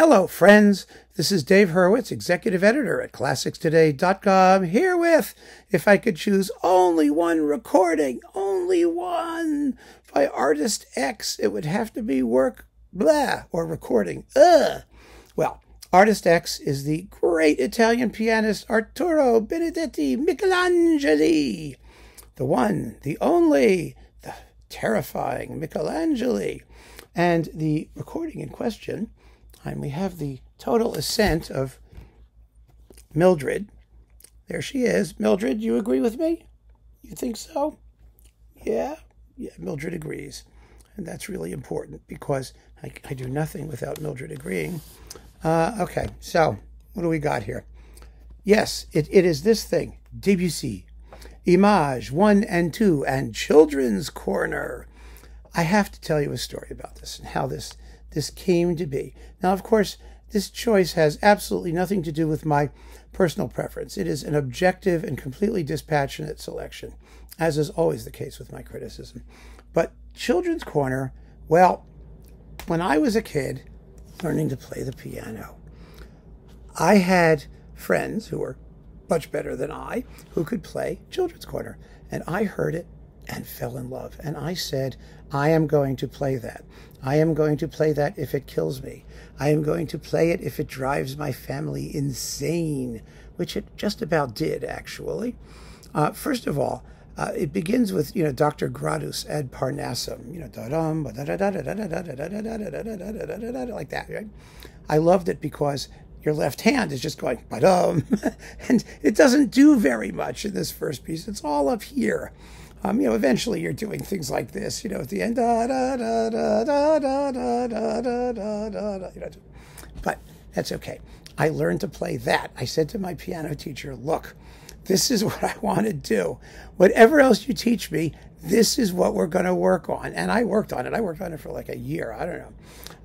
Hello, friends. This is Dave Hurwitz, executive editor at ClassicsToday.com, here with, if I could choose only one recording, only one, by Artist X, it would have to be work blah or recording. Ugh. Well, Artist X is the great Italian pianist Arturo Benedetti Michelangeli, the one, the only, the terrifying Michelangeli. And the recording in question, and we have the total assent of Mildred. There she is. Mildred, you agree with me? You think so? Yeah? Yeah, Mildred agrees. And that's really important because I, I do nothing without Mildred agreeing. Uh, okay, so what do we got here? Yes, it, it is this thing Debussy, Image 1 and 2, and Children's Corner. I have to tell you a story about this and how this this came to be. Now, of course, this choice has absolutely nothing to do with my personal preference. It is an objective and completely dispassionate selection, as is always the case with my criticism. But Children's Corner, well, when I was a kid learning to play the piano, I had friends who were much better than I who could play Children's Corner. And I heard it and fell in love. And I said, I am going to play that. I am going to play that if it kills me. I am going to play it if it drives my family insane, which it just about did, actually. Uh, first of all, uh, it begins with you know Dr. Gradus ad Parnassum, you know like that. Right? I loved it because your left hand is just going ba-dum, and it doesn't do very much in this first piece. It's all up here. Um, you know, eventually you're doing things like this, you know, at the end, but that's okay. I learned to play that. I said to my piano teacher, look, this is what I want to do. Whatever else you teach me, this is what we're going to work on. And I worked on it. I worked on it for like a year. I don't know.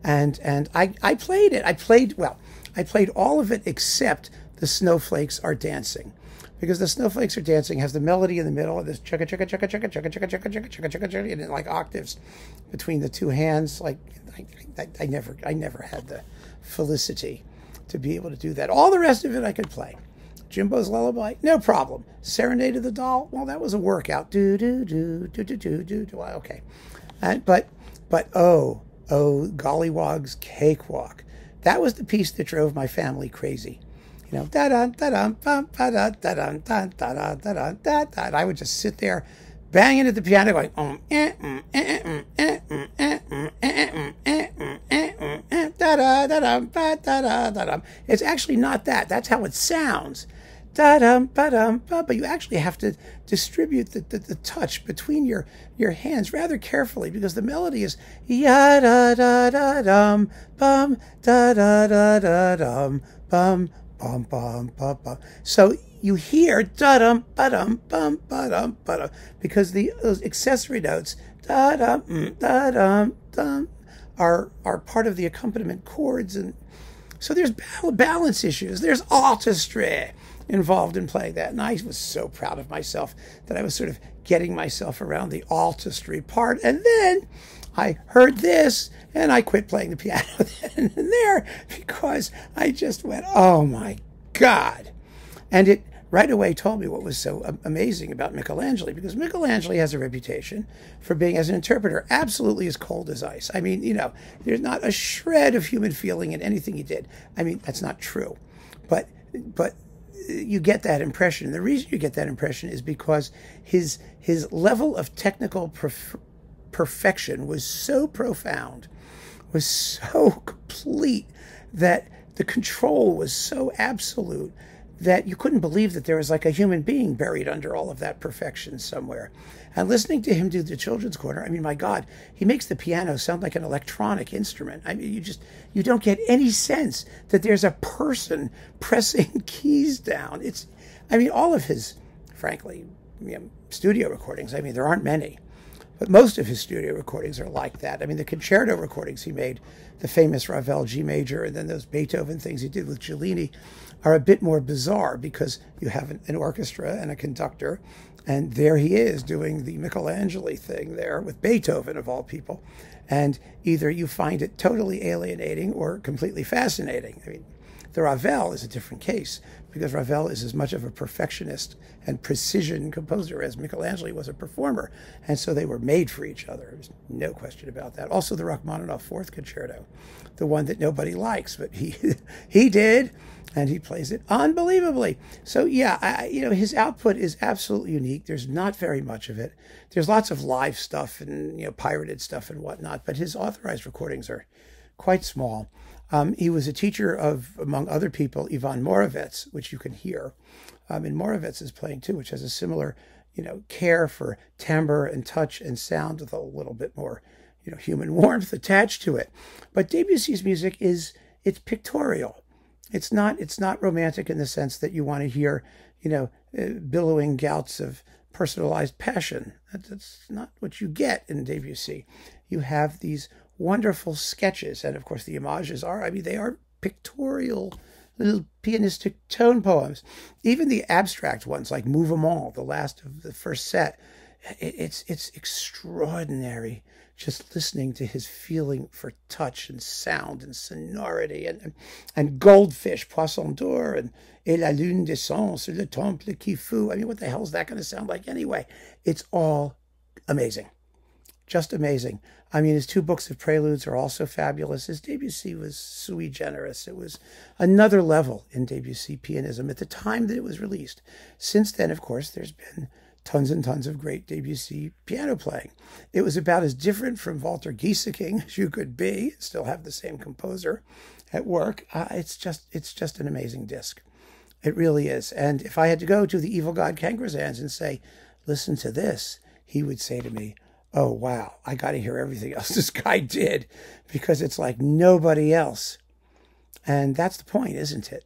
And, and I, I played it. I played, well, I played all of it except the snowflakes are dancing because the snowflakes are dancing has the melody in the middle of this chugga chugga chugga chugga chugga chugga chugga chugga chugga chugga chugga and like octaves between the two hands. Like I, I, never I never had the felicity to be able to do that. All the rest of it I could play. Jimbo's Lullaby, no problem. Serenade of the Doll, well, that was a workout. Do do do do do do do do. Okay, and, but but oh oh Golliwogg's Cakewalk, that was the piece that drove my family crazy you know, da da da da da da da da da da da da da. I would just sit there, banging at the piano, going um da da da da da da da da. It's actually not that. That's how it sounds. Da dum ba dum ba. But you actually have to distribute the, the, the touch between your your hands rather carefully because the melody is ya da da da dum bum da da da da dum bum bum bum bum bum. So you hear da dum ba dum bum ba dum ba dum because the those accessory notes da dum mm, da dum dum are are part of the accompaniment chords and so there's balance issues. There's artistry involved in playing that. And I was so proud of myself that I was sort of getting myself around the artistry part. And then I heard this and I quit playing the piano then and there because I just went, oh my God. And it right away told me what was so amazing about Michelangeli because Michelangeli has a reputation for being, as an interpreter, absolutely as cold as ice. I mean, you know, there's not a shred of human feeling in anything he did. I mean, that's not true. But, but, uh, you get that impression. The reason you get that impression is because his his level of technical prof- perfection was so profound, was so complete that the control was so absolute that you couldn't believe that there was like a human being buried under all of that perfection somewhere. And listening to him do the children's corner, I mean, my God, he makes the piano sound like an electronic instrument. I mean, you just you don't get any sense that there's a person pressing keys down. It's, I mean, all of his, frankly, you know, studio recordings. I mean, there aren't many. But most of his studio recordings are like that. I mean, the concerto recordings he made, the famous Ravel G major, and then those Beethoven things he did with Giulini, are a bit more bizarre because you have an, an orchestra and a conductor, and there he is doing the Michelangeli thing there with Beethoven of all people, And either you find it totally alienating or completely fascinating. I mean, the Ravel is a different case because Ravel is as much of a perfectionist and precision composer as Michelangeli was a performer. And so they were made for each other. There's no question about that. Also, the Rachmaninoff Fourth Concerto, the one that nobody likes, but he, he did, and he plays it unbelievably. So, yeah, I, you know, his output is absolutely unique. There's not very much of it. There's lots of live stuff and, you know, pirated stuff and whatnot, but his authorized recordings are quite small. Um, he was a teacher of, among other people, Ivan Moravec, which you can hear. Um, and Moravec is playing too, which has a similar, you know, care for timbre and touch and sound with a little bit more, you know, human warmth attached to it. But Debussy's music is it's pictorial. It's not it's not romantic in the sense that you want to hear, you know, uh, billowing gouts of personalized passion. That's not what you get in Debussy. You have these wonderful sketches. And of course, the images are, I mean, they are pictorial little pianistic tone poems. Even the abstract ones, like Mouvement, the last of the first set, it's, it's extraordinary just listening to his feeling for touch and sound and sonority and, and, and goldfish, poisson d'or, and Et la lune descend sur le temple qui fut. I mean, what the hell is that going to sound like anyway? It's all amazing just amazing. I mean, his two books of preludes are also fabulous. His Debussy was sui generis. It was another level in Debussy pianism at the time that it was released. Since then, of course, there's been tons and tons of great Debussy piano playing. It was about as different from Walter Gieseking as you could be. Still have the same composer at work. Uh, it's just it's just an amazing disc. It really is. And if I had to go to the evil god Kangarzans and say, "Listen to this," he would say to me, oh, wow, I got to hear everything else this guy did because it's like nobody else. And that's the point, isn't it?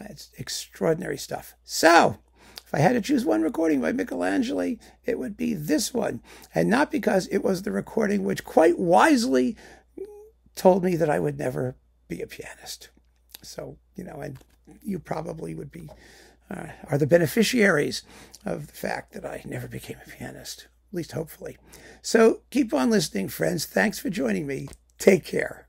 It's extraordinary stuff. So, if I had to choose one recording by Michelangeli, it would be this one. And not because it was the recording which quite wisely told me that I would never be a pianist. So, you know, and you probably would be, uh, are the beneficiaries of the fact that I never became a pianist at least hopefully. So keep on listening, friends. Thanks for joining me. Take care.